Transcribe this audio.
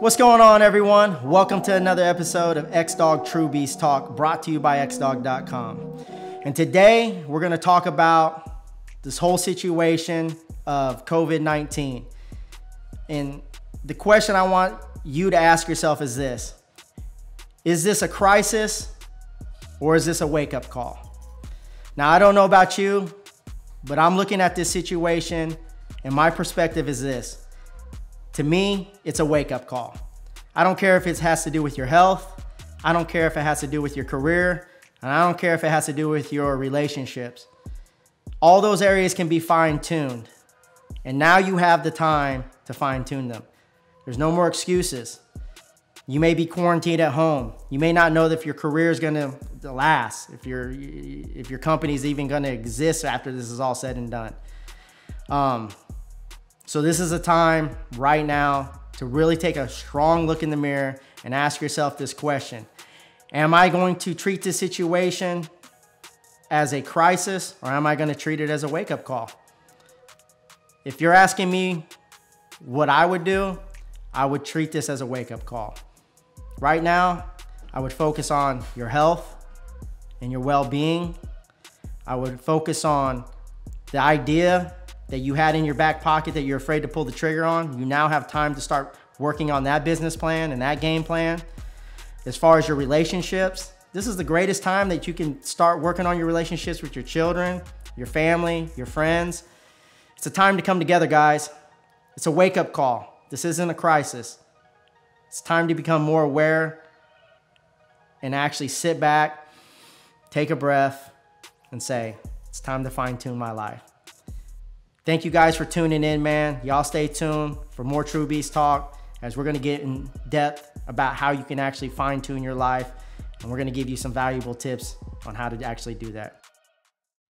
What's going on, everyone? Welcome to another episode of X Dog True Beast Talk, brought to you by xdog.com. And today we're going to talk about this whole situation of COVID 19. And the question I want you to ask yourself is this Is this a crisis or is this a wake up call? Now, I don't know about you, but I'm looking at this situation, and my perspective is this. To me, it's a wake up call. I don't care if it has to do with your health, I don't care if it has to do with your career, and I don't care if it has to do with your relationships. All those areas can be fine tuned. And now you have the time to fine tune them. There's no more excuses. You may be quarantined at home. You may not know if your career is gonna last, if your if your company is even gonna exist after this is all said and done. Um, so this is a time right now to really take a strong look in the mirror and ask yourself this question. Am I going to treat this situation as a crisis or am I going to treat it as a wake up call? If you're asking me what I would do, I would treat this as a wake up call. Right now, I would focus on your health and your well being. I would focus on the idea that you had in your back pocket that you're afraid to pull the trigger on. You now have time to start working on that business plan and that game plan. As far as your relationships, this is the greatest time that you can start working on your relationships with your children, your family, your friends. It's a time to come together, guys. It's a wake up call. This isn't a crisis. It's time to become more aware and actually sit back, take a breath, and say, it's time to fine tune my life. Thank you guys for tuning in, man. Y'all stay tuned for more True Beast talk as we're gonna get in depth about how you can actually fine tune your life. And we're gonna give you some valuable tips on how to actually do that.